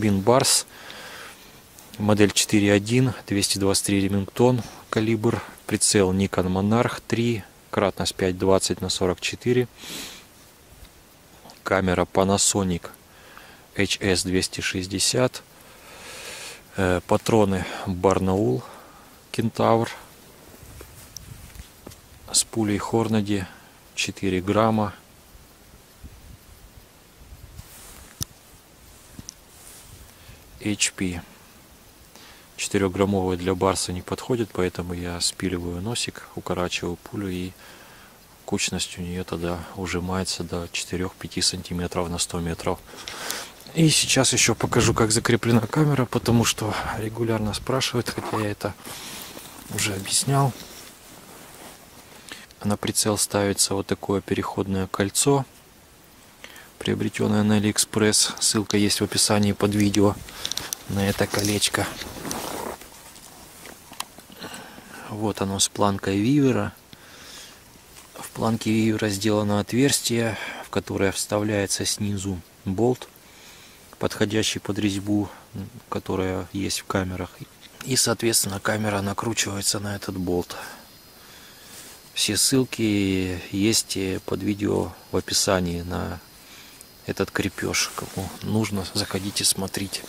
карабин Барс, модель 4.1, 223 ремингтон, калибр, прицел Nikon Monarch 3, кратность 520 на 44, камера Panasonic HS260, э, патроны Barnaul Кентавр с пулей Хорнади 4 грамма. HP. 4-граммовый для барса не подходит, поэтому я спиливаю носик, укорачиваю пулю и кучность у нее тогда ужимается до 4-5 сантиметров на 100 метров. И сейчас еще покажу, как закреплена камера, потому что регулярно спрашивают, хотя я это уже объяснял. На прицел ставится вот такое переходное кольцо, приобретенное на Алиэкспресс. Ссылка есть в описании под видео на это колечко. Вот оно с планкой вивера. В планке вивера сделано отверстие, в которое вставляется снизу болт, подходящий под резьбу, которая есть в камерах. И, соответственно, камера накручивается на этот болт. Все ссылки есть под видео в описании на этот крепеж. Кому нужно, заходите, смотрите.